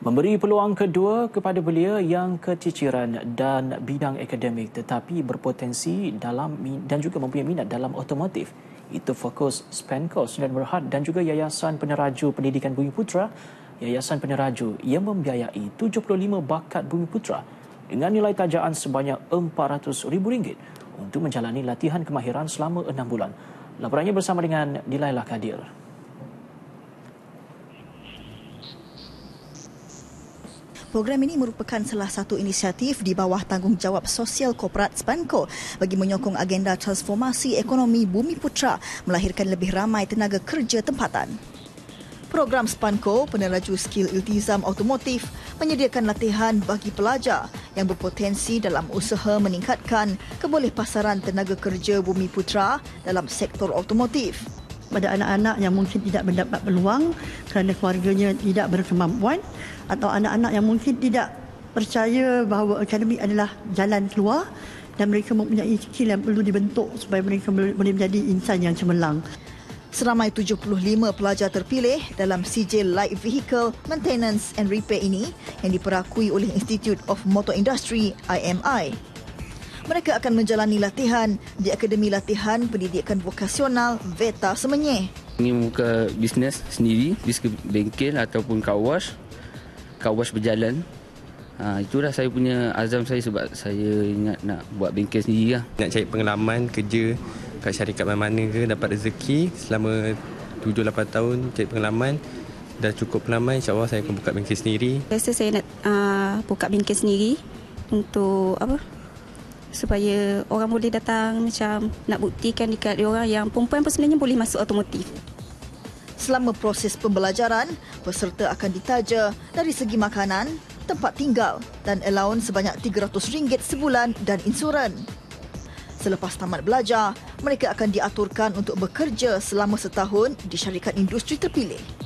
Memberi peluang kedua kepada belia yang keciciran dan bidang akademik tetapi berpotensi dalam dan juga mempunyai minat dalam otomotif. Itu fokus Spenco Sunan Berhad dan juga Yayasan Peneraju Pendidikan Bumi Putra, Yayasan Peneraju yang membiayai 75 bakat Bumi Putra dengan nilai tajaan sebanyak RM400,000 untuk menjalani latihan kemahiran selama enam bulan. Laporannya bersama dengan Dilailah Kadir. Program ini merupakan salah satu inisiatif di bawah tanggungjawab sosial korporat Spanco bagi menyokong agenda transformasi ekonomi Bumi Putra melahirkan lebih ramai tenaga kerja tempatan. Program Spanco, peneraju skill iltizam automotif, menyediakan latihan bagi pelajar yang berpotensi dalam usaha meningkatkan keboleh pasaran tenaga kerja Bumi Putra dalam sektor automotif pada anak-anak yang mungkin tidak mendapat peluang kerana keluarganya tidak berkemampuan atau anak-anak yang mungkin tidak percaya bahawa akademik adalah jalan keluar dan mereka mempunyai skill yang perlu dibentuk supaya mereka boleh menjadi insan yang cemerlang. Seramai 75 pelajar terpilih dalam CJ Light Vehicle Maintenance and Repair ini yang diperakui oleh Institute of Motor Industry IMI mereka akan menjalani latihan di Akademi Latihan Pendidikan Vokasional VETA Semenyih. Ini membuka bisnes sendiri, bisnes bengkel ataupun car wash, car wash berjalan. Ha, itulah saya punya azam saya sebab saya ingat nak buat bengkel sendiri lah. Nak cari pengalaman kerja kat syarikat mana-mana ke dapat rezeki selama 7-8 tahun cari pengalaman dah cukup pengalaman insyaAllah saya akan buka bengkel sendiri. Rasa saya nak uh, buka bengkel sendiri untuk apa supaya orang boleh datang macam nak buktikan dekat dia orang yang perempuan pun sebenarnya boleh masuk otomotif. Selama proses pembelajaran, peserta akan ditaja dari segi makanan, tempat tinggal dan allowance sebanyak RM300 sebulan dan insuran. Selepas tamat belajar, mereka akan diaturkan untuk bekerja selama setahun di syarikat industri terpilih.